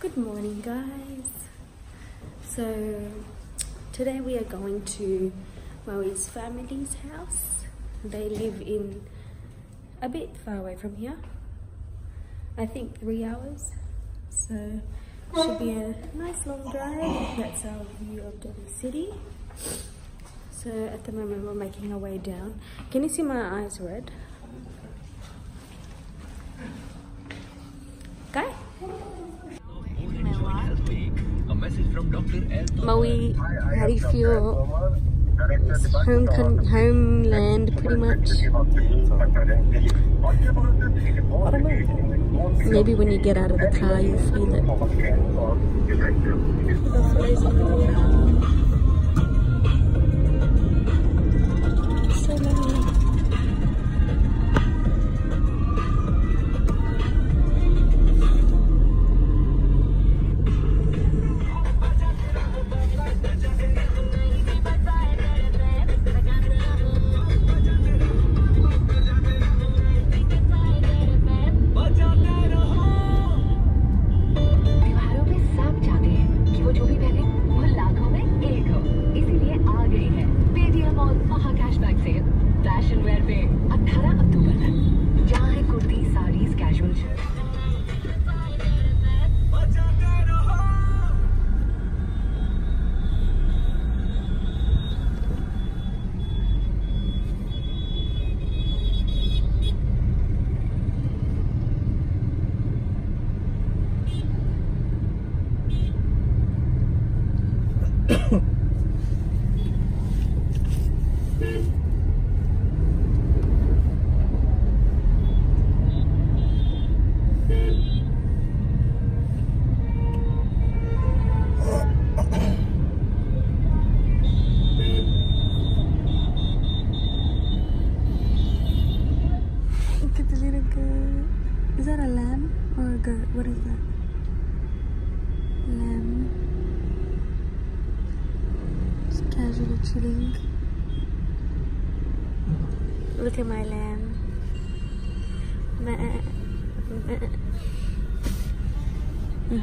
Good morning, guys. So, today we are going to Maui's family's house. They live in a bit far away from here. I think three hours. So, should be a nice long drive. That's our view of Delhi City. So, at the moment, we're making our way down. Can you see my eyes red? Okay. A message from Dr. L. Maui, how do you feel? It's home homeland, pretty much. Maybe when you get out of the car, you'll feel it.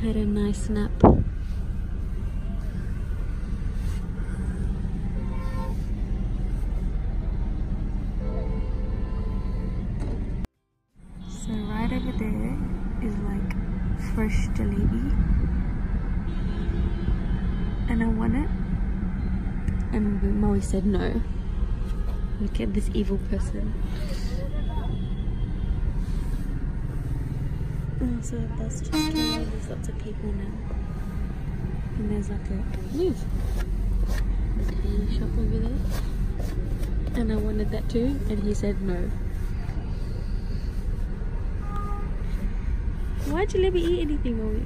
Had a nice nap. So right over there is like fresh jalebi. And I want it. And Moe said no. Look at this evil person. And so that's just there's lots of people now. And there's like a move. Tea shop over there. And I wanted that too, and he said no. Why'd you let me eat anything, Molly?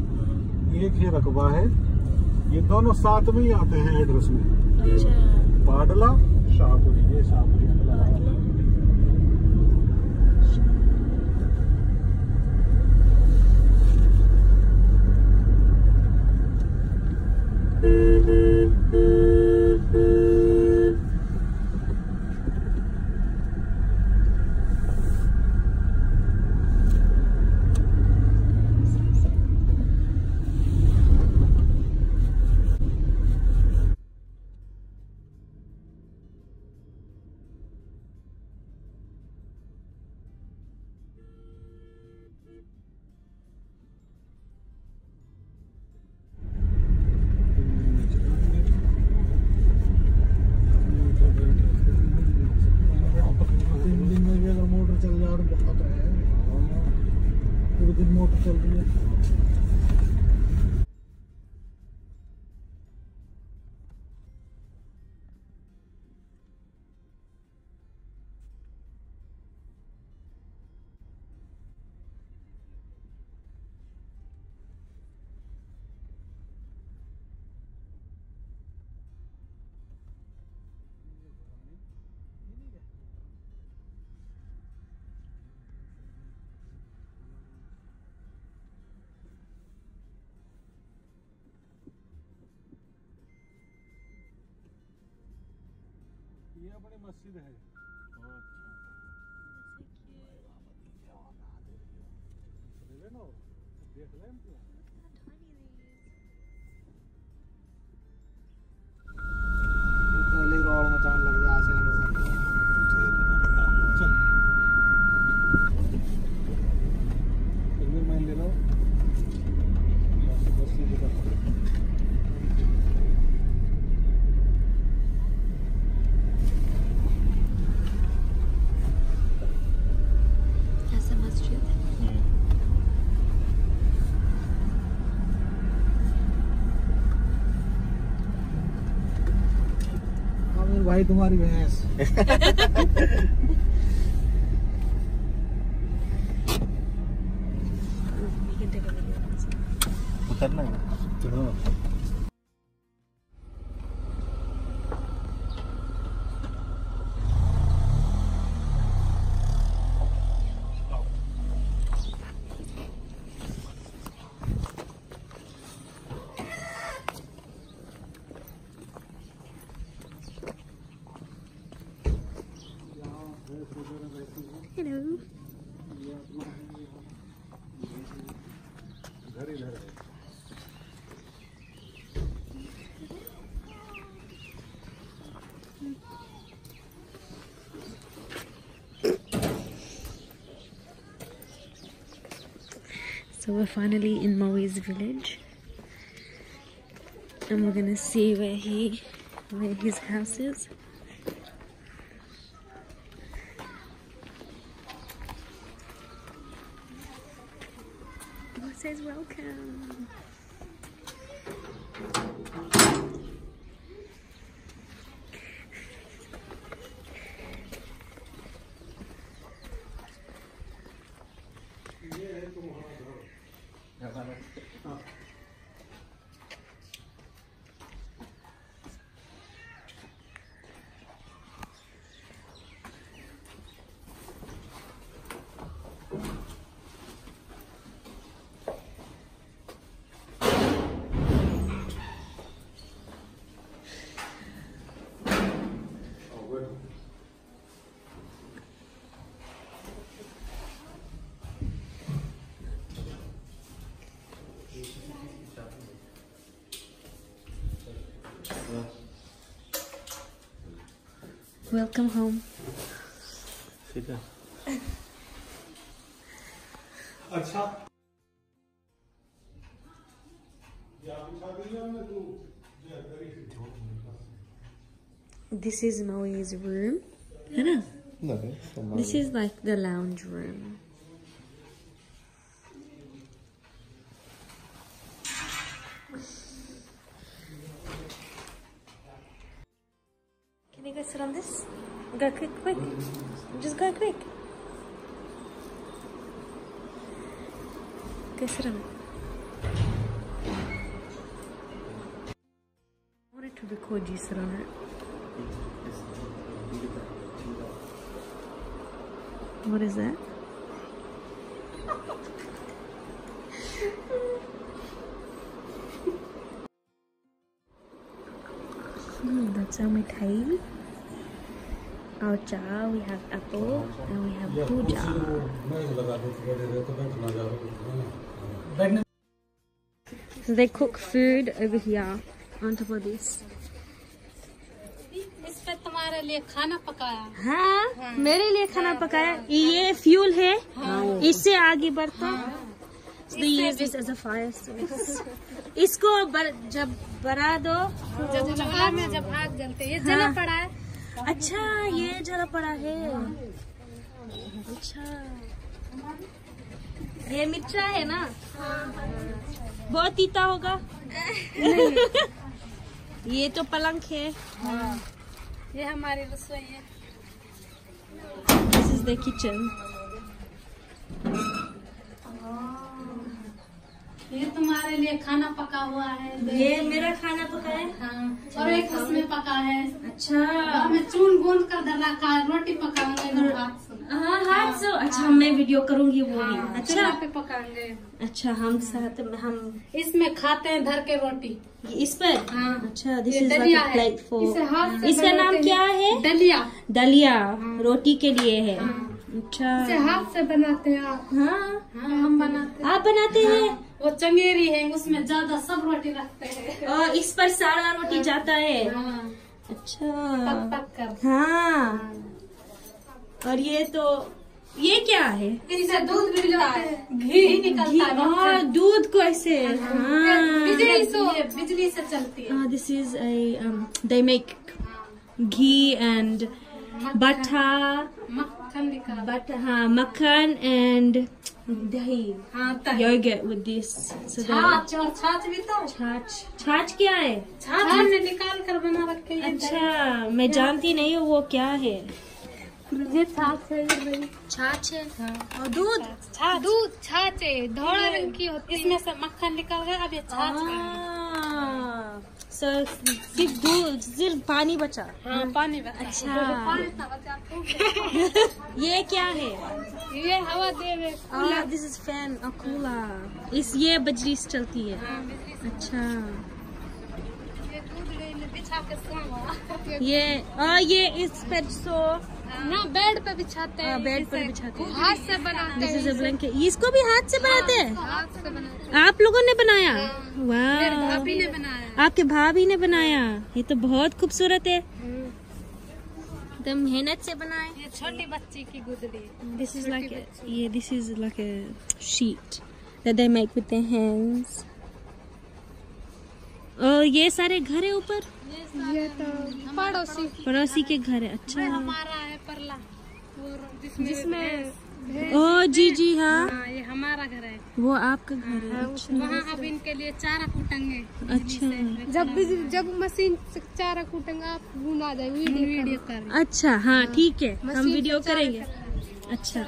एक ही रकबा है। ये दोनों साथ में ही आते हैं address में। अच्छा। पाडला शाहपुरी ये शाहपुरी। ये अपनी मस्जिद है। ले देख लें। तुम्हारी भैंस We're finally in Maui's village. And we're gonna see where he where his house is. It says welcome. Welcome home. ठीक है अच्छा या बिछा दिया मैं तू ये करी This is Maui's room. Hannah, नहीं तो this is like the lounge room. Go quick, quick. Just go quick. Kesram. I wanted to record you, Sarah. What is that? Hmm, that's our mithai. We have apple and we have puja. So they cook food over here on top of this. इस पे तुम्हारे लिए खाना पकाया हाँ मेरे लिए खाना पकाया ये फ्यूल है इससे आगे बढ़ता source. इसको बर, जब बढ़ा दो जब में जब आग जलते ये जला हाँ। पड़ा है अच्छा ये जरा पड़ा है। अच्छा। ये मिर्चा है ना? बहुत तीता होगा। ये तो पलंग है। ये हमारी रसोई है। दिस इज़ द किचन ये तुम्हारे लिए खाना पका हुआ है ये मेरा खाना पका है? हाँ और एक उसमें पका है। अच्छा। मैं चून गूंद कर रखा है रोटी पकाऊँगे हाँ हाथ से अच्छा मैं वीडियो करूँगी वो भी। अच्छा। चूल्हा पे पकाएँगे अच्छा हम साथ में हम इसमें खाते हैं धर के रोटी। इस पर? हाँ। अच्छा दिस इज़ है। प्लेट इसका नाम क्या है? दलिया। दलिया रोटी के लिए है। अच्छा। हाथ से बनाते हैं आप। हाँ। हाँ हम बनाते आप बनाते हैं। वो चंगेरी है उसमें ज़्यादा सब रोटी रखते हैं। और इस पर सारा रोटी जाता है? हाँ। अच्छा। पक पक कर। हाँ। और ये तो ये क्या है? इससे दूध मिलता है। घी। निकलता है और दूध को ऐसे। हाँ। बिजली से बिजली से चलती है। this is a um, they make butter, मक्खन। butter, हाँ, makhan and dahi, हाँ विद the छाछ और छाछ भी तो। छाछ। छाछ क्या है? छाछ हमने निकाल कर बना रखे हैं। अच्छा मैं जानती नहीं हूँ वो क्या है। मुझे छाछ है भाई। छाछ है। और दूध? छाछ। दूध छाछ है। धोड़ा रंग की होती है। इसमें से मक्खन निकल गया अब ये छाछ सिर्फ़ दूध सिर्फ़ पानी बचा। हाँ पानी बचा। अच्छा। पानी बचा। ये क्या है? ये हवा दे रहे हैं is fan और कूलर इस ये बजरी से चलती है। हाँ, अच्छा। ये और ये इस पर सो ना बेड पे बिछाते हैं हाँ, बेड पर बिछाते हैं। हाथ से बनाते हैं इज़ अ ब्लैंकेट इसको भी हाथ से बनाते हैं? हाथ से बनाते आप लोगों ने बनाया? वाह भाभी ने बनाया। आपके भाभी ने बनाया? ये तो बहुत खूबसूरत है। एकदम मेहनत से बनाए। ये छोटी बच्ची की गुदड़ी दिस इज़ लाइक ये this is like a sheet that they make with their hands. और ये सारे घर है ऊपर? ये तो पड़ोसी। पड़ोसी के घर है अच्छा। हमारा है। जिसमें जिसमें- ओ जी जी हाँ। हाँ ये हमारा घर है। वो आपका घर है। अच्छा वहाँ अब इनके लिए चारा कूटेंगे। अच्छा। जब जब मशीन से चारा कूटेंगे आप बुना आ जाए वीडियो कर। अच्छा हाँ ठीक है हम वीडियो करेंगे। अच्छा।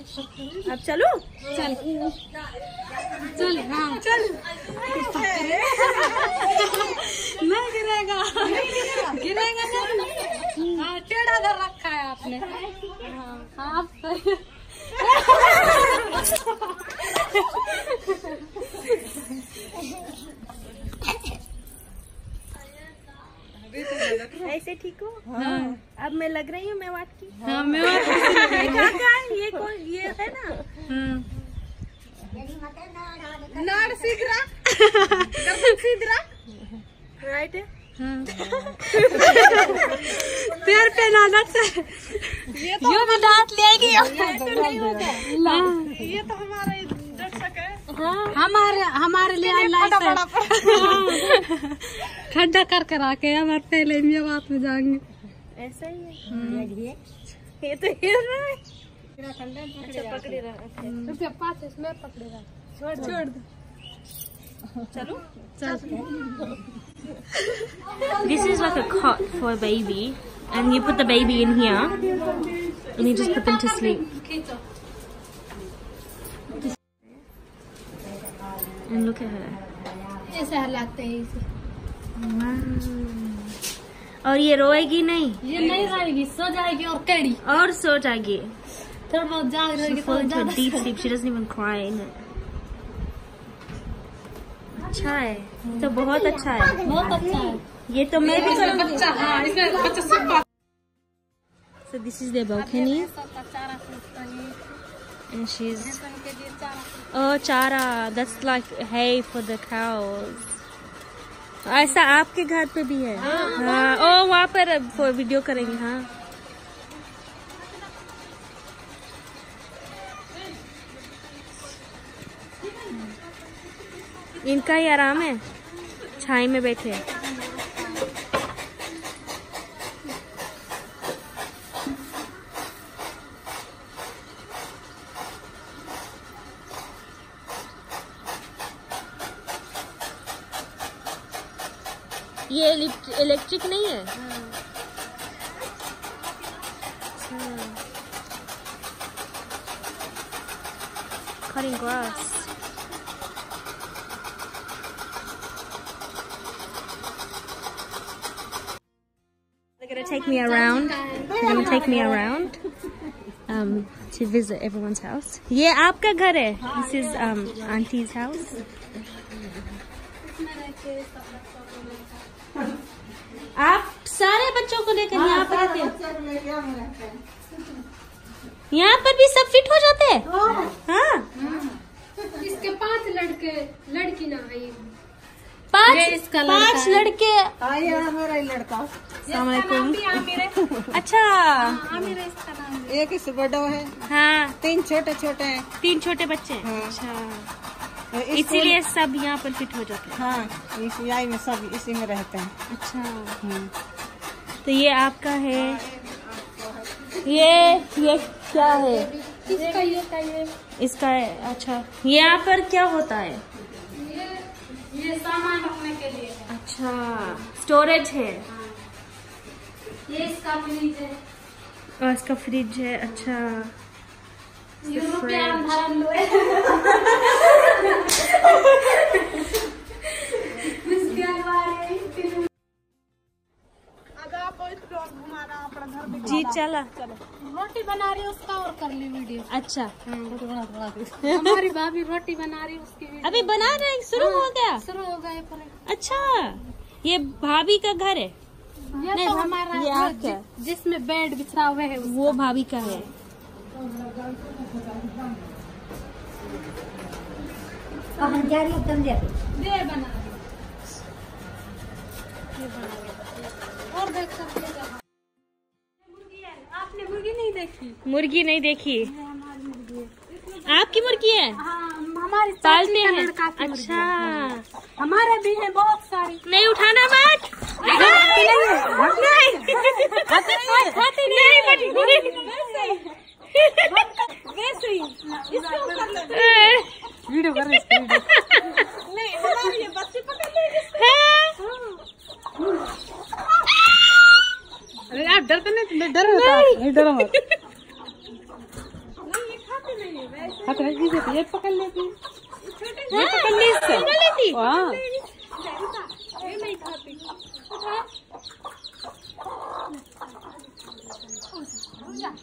अब चलो? चल। चल हाँ। चल। नहीं गिरेगा। गिरेगा नहीं हाँ टेढ़ा कर रखा है आपने। हाँ आप ऐसे ठीक हो? हाँ। अब मैं लग रही हूँ मैं वाट की। हाँ मैं ये कौन? ये है ना? नाड़ सीधरा। सीधरा। राइट है। पैर पे नाना से। ये तो भी दांत ले आएगी ये तो हमारा करा के हम फैलेमियाबाद में जाएँगे ऐसा ही है ये तो हिल रहा है अच्छा तो this is like a cot for a baby and you put the baby in here and you just put them to sleep and look at her और ये रोएगी नहीं? ये नहीं रोएगी सो जाएगी और कड़ी। और सो जाएगी। थोड़ा बहुत जाग रहेगी तो ज़्यादा। अच्छा है तो बहुत अच्छा है। बहुत अच्छा है। ये तो मैं भी करूँगी बच्चा हाँ इसमें बच्चा सब So this is balcony. है। And she's oh chara that's like hay for the cows. ऐसा आपके घर पे भी है? हाँ ओ वहाँ पर वीडियो करेंगे हाँ। इनका ही आराम है छाई में बैठे ये इलेक्ट्रिक नहीं है Cutting grass. They're gonna take me around. They're gonna take me around um, to visit everyone's house. ये आपका घर है. This is um, auntie's house. आप सारे बच्चों को लेकर यहाँ पर रहते हैं यहाँ पर भी सब फिट हो जाते हैं हाँ इसके पाँच लड़के लड़की ना आई पाँच लड़का पाँच लड़के आया हमारा ही अच्छा। आमिर है इसका नाम है। एक इस बड़ा है। हाँ। तीन छोटे छोटे हैं। तीन छोटे बच्चे? हाँ। अच्छा। इसीलिए सब यहाँ पर फिट हो जाते हैं। हाँ इस याई में सब इसी में रहते हैं। अच्छा। तो ये आपका है। ये ये क्या है? इसका ये ये। इसका है अच्छा। यहाँ पर क्या होता है? ये ये सामान रखने के लिए। है अच्छा। स्टोरेज है। ये इसका फ्रिज है। और इसका फ्रिज है अच्छा। ये fridge. रुपया अंधार लो है इसके अलमारी जी चला। रोटी बना रही उसका और कर ली वीडियो। अच्छा। हमारी भाभी रोटी बना रही उसकी अभी बना रहे शुरू हो गया? शुरू हो गए पर। अच्छा। ये भाभी का घर है। ये नहीं, तो हमारा ये घर आपका है। जि- जिसमें बेड बिछरा हुआ है वो भाभी का है। और देख सकते आपने मुर्गी नहीं देखी? मुर्गी नहीं देखी। आपकी मुर्गी है? हाँ। हमारी पालते हैं अच्छा है। हमारे भी है बहुत सारी नहीं उठाना मत ही वीडियो कर रहे नहीं हमारी बच्चे पकड़ लेंगे अरे आप डरते नहीं तुम डर नहीं डरो मत नहीं ये खाते नहीं है वैसे हाथ रख दीजिए ये पकड़ लेती ये पकड़ ली इससे लेती। हाँ ये नहीं खाती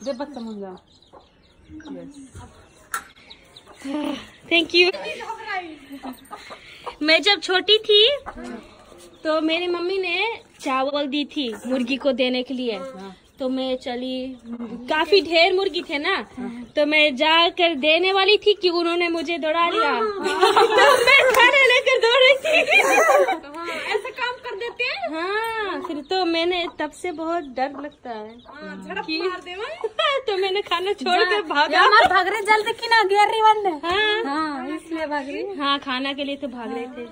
दे बच्चा मुझ जाओ। थैंक यू मैं जब छोटी थी तो मेरी मम्मी ने चावल दी थी मुर्गी को देने के लिए। तो मैं चली काफ़ी ढेर मुर्गी थे ना तो मैं जाकर देने वाली थी कि उन्होंने मुझे दौड़ा लिया। तो मैं खाना लेकर दौड़ी थी। ऐसे काम कर देते हैं? हाँ फिर तो मैंने तब से बहुत डर लगता है तो मैंने खाना छोड़कर भागा। हमारे भाग रहे जल्दी की ना गिर रही बंद हाँ। हाँ इसलिए भाग रही हाँ। खाना के लिए तो भाग रहे थे।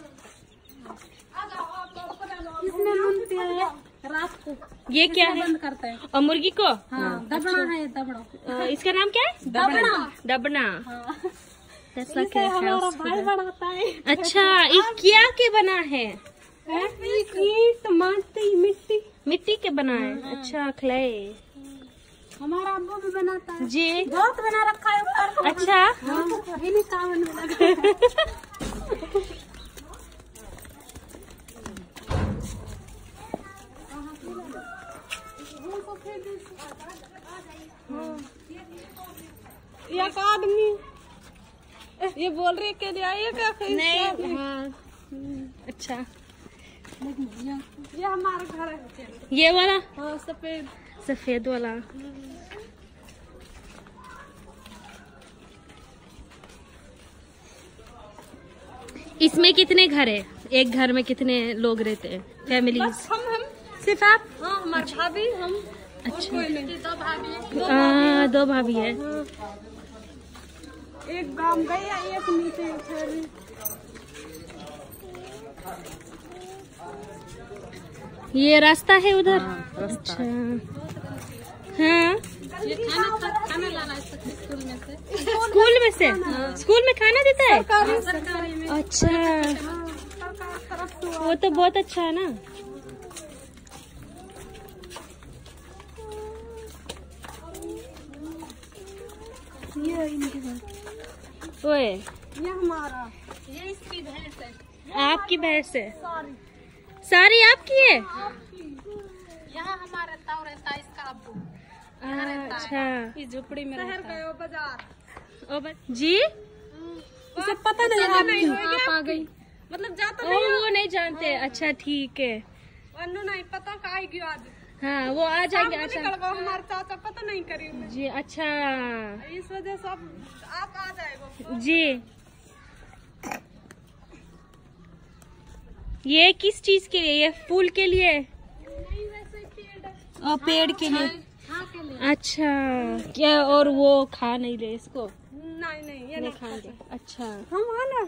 है। रात को ये क्या है? बंद करता है? और मुर्गी को? हाँ दबड़ा है दबड़ा इसका नाम क्या है? दबड़ा डबना हाँ। That's इसे हमारा भाई बनाता है। अच्छा ये क्या के बना है? ईट माटी मिट्टी। मिट्टी के बना है? अच्छा क्ले हमारा अब्बू भी बनाता है। जी। बहुत बना रखा है। अच्छा। हाँ, अभी नहीं सावन में लगा एक आदमी। ये बोल रही के लिए आइए क्या नहीं हाँ। अच्छा। ये हमारा घर है। ये वाला? हाँ सफ़ेद। सफ़ेद वाला। इसमें कितने घर है? एक घर में कितने लोग रहते हैं? फैमिली हम हम। सिर्फ़ आप? हाँ हमारे भाभी हम। अच्छा। दो भाभी हाँ दो भाभी है। एक गाँव गई एक नीचे ये रास्ता है उधर? अच्छा। हाँ। स्कूल में से। स्कूल में खाना देता है? अच्छा। वो तो बहुत अच्छा है ना। ओए। ये हमारा। ये इसकी भैंस है। आपकी भैंस है। सारी। आपकी है? यहाँ हमारा ताऊ रहता है इसका अब्बू। अच्छा। इस झुपड़ी में शहर गए बाज़ार। ओ जी? उसे पता नहीं आप आ गई। मतलब जाता ओ वो नहीं जानते। अच्छा ठीक है। अन्नू नहीं पता का आएगी आज? हाँ वो आ जाएँगे अच्छा। हमारे चाचा पता नहीं करी उन्हें। जी अच्छा। इस वजह से अब आप आ जाएगा। जी। ये किस चीज़ के लिए? ये फूल के लिए? नहीं वैसे पेड़ और पेड़ के लिए। अच्छा। क्या और वो खा नहीं रहे इसको? नहीं नहीं ये नहीं खाएँगे अच्छा। हम आना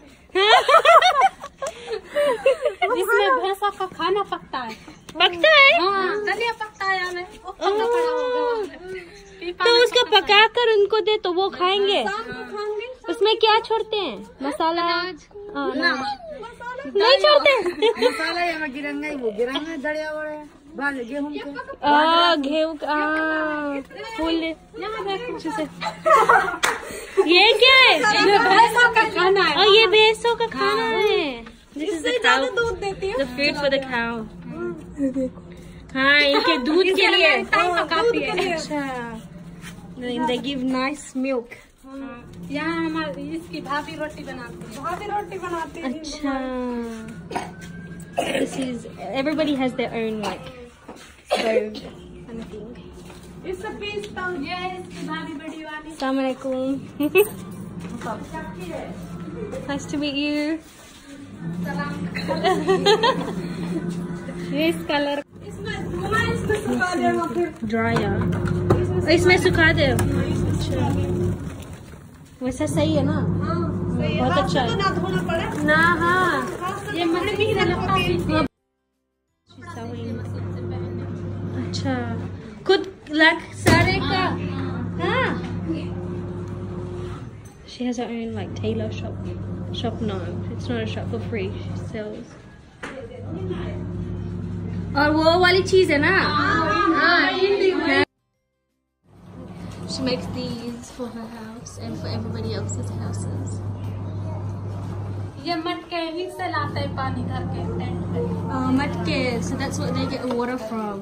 इसमें भैंसा का खाना पकता है। पकता है? हाँ। दलिया पकता है हमें तो उसको पका कर उनको दे तो वो खाएँगे। को खाएँगे। उसमें क्या छोड़ते हैं? मसाला? हाँ, नहीं छोड़ते। मसाला ये में गिरंगा ही वो गिरंगा दड़िया गेहूँ के। फूल अच्छे से। ये क्या है? का खाना है। और ये भैंसों का खाना है। दिस इज़ द ज़्यादा दूध देती है। फ़ूड फॉर द काउ हाँ। इनके दूध के लिए। अच्छा। गिव नाइस मिल्क यहाँ हमारी इसकी भाभी रोटी बनाती है। भाभी रोटी बनाती है। अच्छा। This is everybody has their own like Assalamualaikum. nice to meet you. this color. इसमें धुआँ इसमें सुखा देगा फिर dryer. इसमें सुखा दो। वैसा सही है ना? बहुत अच्छा है। ना हाँ। ये मत अच्छा खुद लग सारे का हाँ She has her own like tailor shop. Shop no, it's not a shop for free. She sells. और वो वाली चीज है ना हाँ She makes these for her house and for everybody else's houses. ये मटके ही से लाते हैं पानी घर के टेंट पे Uh, matke, so that's what they get water from.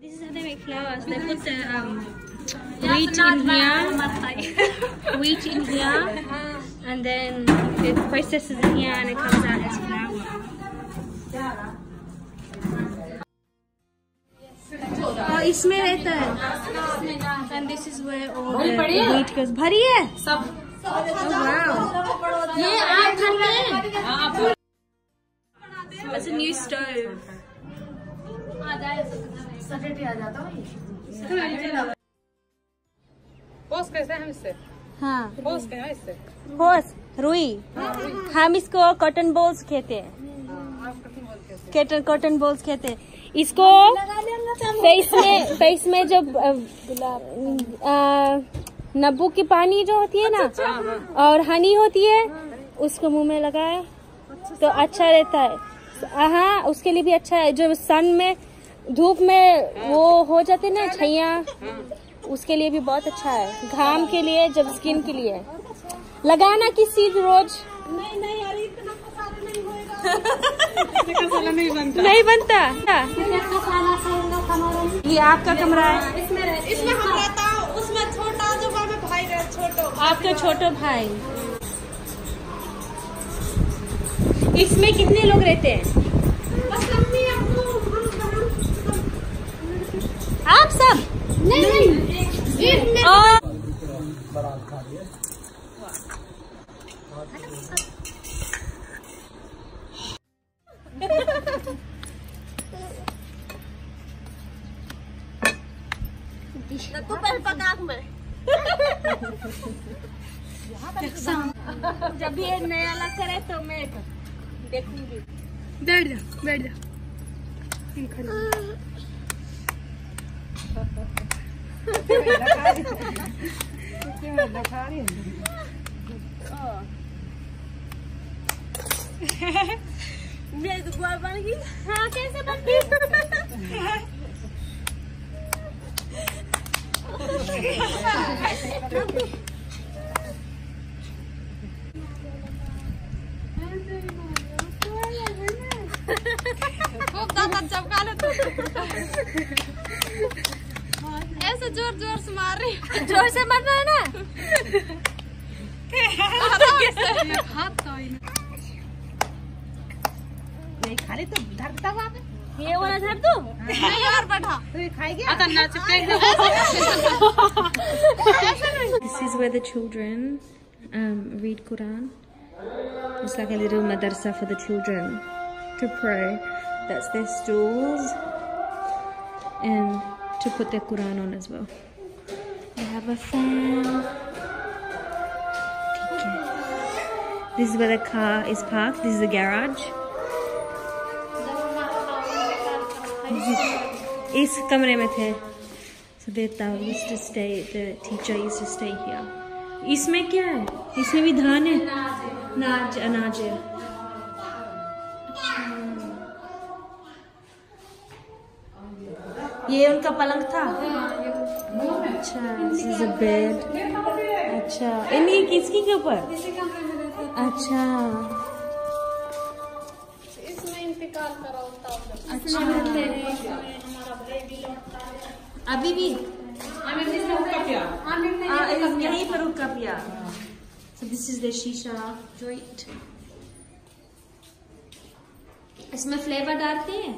This is how they make flowers. They put the um, wheat in here, wheat in here, and then it processes in here and it comes out as flour. इसमें रहता है. भरी है? सब। Oh. ये. कैसे हम इससे? हाँ। पोस के हैं इससे? होस रुई। हम इसको कॉटन बॉल्स कहते हैं। कॉटन कॉटन बॉल्स कहते हैं। इसको फेस में फेस में जब नब्बू की पानी जो होती है ना, और हनी होती है, उसको मुँह में लगाए तो अच्छा रहता है। हाँ उसके लिए भी अच्छा है। जो सन में, धूप में वो हो जाते ना, छैया, उसके लिए भी बहुत अच्छा है। घाम के लिए, जब स्किन के लिए। लगाना किस चीज़ रोज। नहीं नहीं नहीं बनता। नहीं बनता ये आपका कमरा है? इसमें हम रहता उसमें छोटा जो में भाई छोटो। आपका छोटो भाई। इसमें कितने लोग रहते हैं? आप सब? नहीं नहीं। एक जब ये नया लग करे तो मैं देखूँगी। बैठ जा बैठ जा। मेरी तो गुआ बन गई। हाँ कैसे बन गई? खूब ज्यादा चपका लो तू ऐसे जोर जोर से मार रही जोर से मत रहा ना हाथ तो ही नहीं खाली तो धरता बाप ये वाला धर दो नहीं और बैठा तू खाएगी आता ना This is where the children um, read Quran. It's like a little madrasa for the children to pray. That's their stools and to put their Quran on as well. They have a fan. Okay. This is where the car is parked. This is the garage. इस कमरे में थे So they thought used to stay, the teacher used to stay here. इसमें क्या है इसमें भी धान है नाज अनाज है ये उनका पलंग था? अच्छा दिस इज़ अ बेड अच्छा इनकी किसकी के ऊपर? अच्छा। अच्छा। अभी भी? यहीं. इसमें फ्लेवर डालते हैं?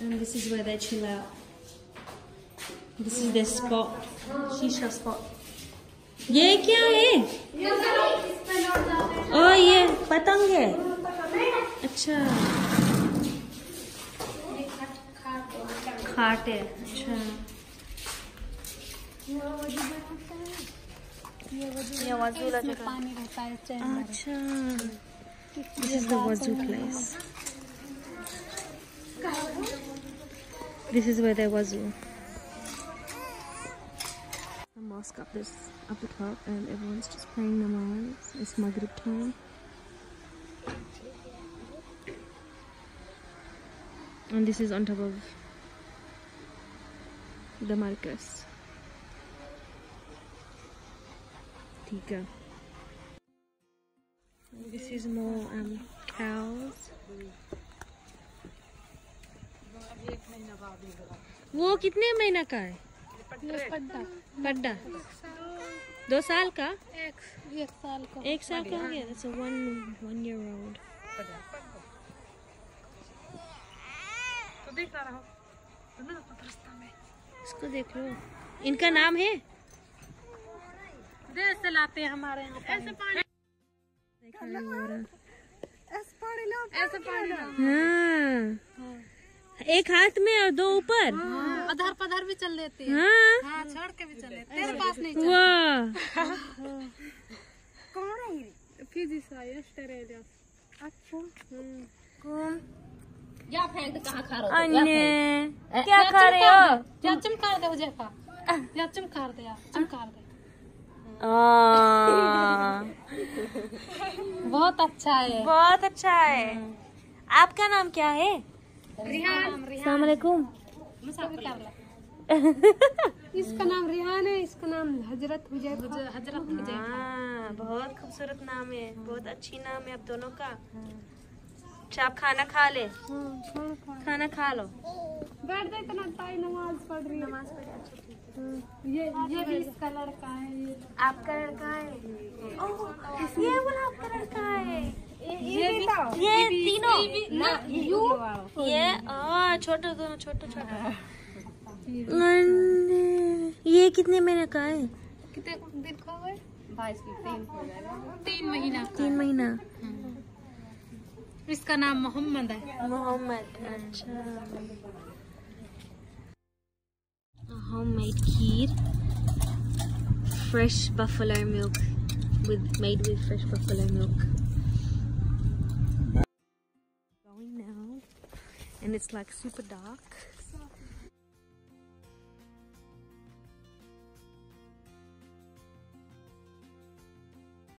And this is where they chill out. This is their spot. Shisha spot. ये क्या है ओ ये पतंग है अच्छा खाट है अच्छा पानी रहता है चैन Acha. This is the wazoo place. this is where there wazoo. The mosque up this up the top, and everyone's just praying namaz. It's Maghrib time. And this is on top of the marcus. Tika. This is more um, cows. वो कितने महीना का है? पड्डा। दो साल का? एक एक साल का एक साल का हो गया। That's a one one year old. तो देख रहा हो ना रास्ता में इसको देख लो। इनका नाम है? देश से लाते हैं हमारे यहाँ ऐसे पानी ऐसे पानी ऐसे पानी हाँ। एक हाथ में और दो ऊपर। अधार पधार भी चल लेती है। हाँ। हाँ छोड़ के भी चले तेरे पास नहीं वाह। फिजिक्स है ऑस्ट्रेलिया या फेंक कहाँ खा रहे हो? अन्य। क्या खा रहे हो? या चमकार दे हुजैफा या चमकार दे या चमकार दे। बहुत अच्छा है। बहुत अच्छा है। आपका नाम क्या है? रिहान। इसका नाम रिहान है इसका नाम हज़रत हुजैर हज़रत हाँ बहुत खूबसूरत नाम है बहुत अच्छी नाम है आप दोनों का। अच्छा आप खाना खा ले? खाना खा लो। बैठ जाए इतना ताई नमाज़ पढ़ रही नमाज़ पढ़े अच्छा ठीक है। ये ये भी इसका लड़का है आपका लड़का है? ओह, ये वाला आपका लड़का है। ये ये तीनों। ना यू ये आ छोटा दोनों छोटा छोटा। ये कितने महीने का है? कितने दिन का हुआ है तीन महीना तीन महीना। इसका नाम मोहम्मद है। मोहम्मद अच्छा। homemade kheer fresh buffalo milk with made with fresh buffalo milk and it's like super dark